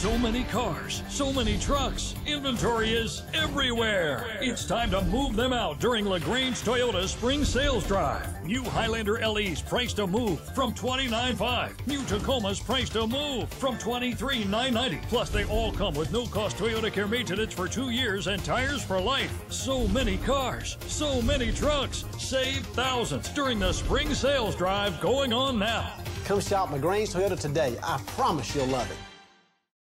So many cars, so many trucks. Inventory is everywhere. It's time to move them out during LaGrange Toyota Spring Sales Drive. New Highlander LEs priced to move from twenty nine five. New Tacoma's priced to move from $23,990. Plus, they all come with no cost ToyotaCare maintenance for two years and tires for life. So many cars, so many trucks. Save thousands during the Spring Sales Drive going on now. Come shop LaGrange Toyota today. I promise you'll love it.